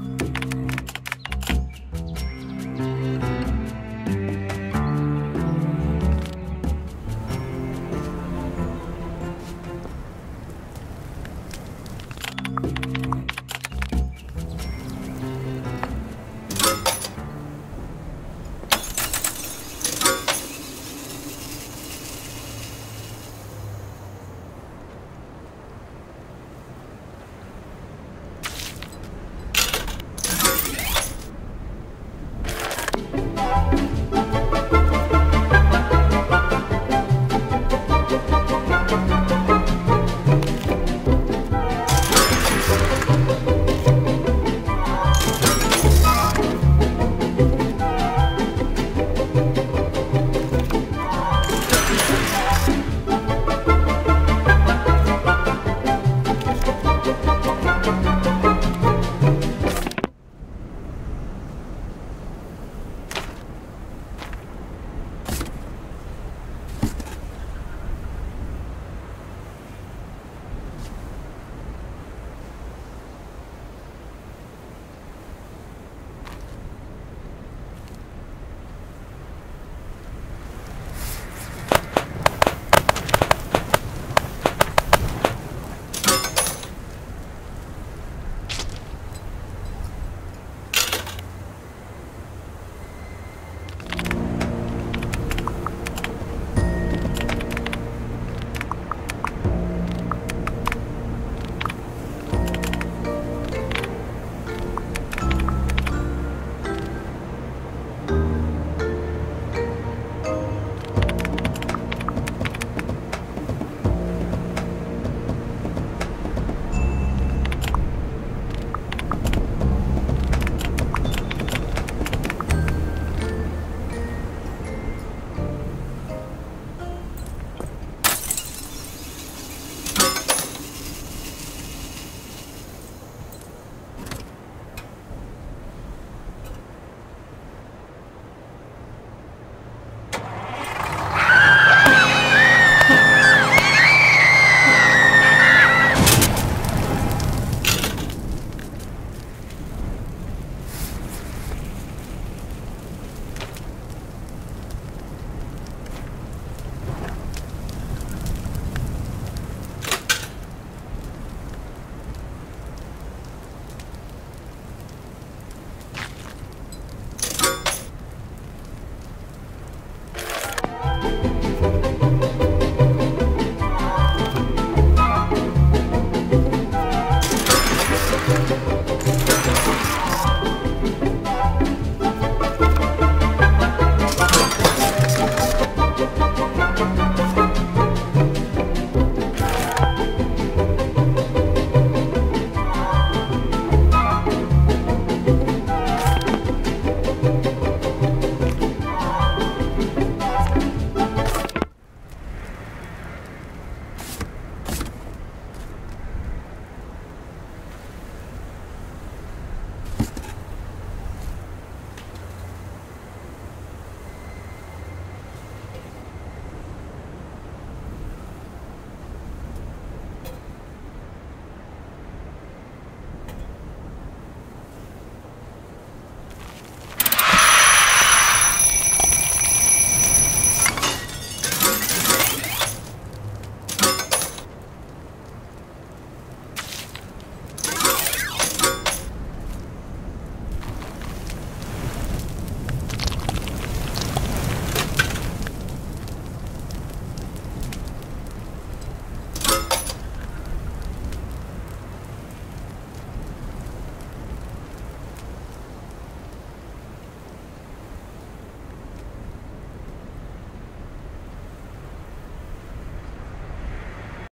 Bye.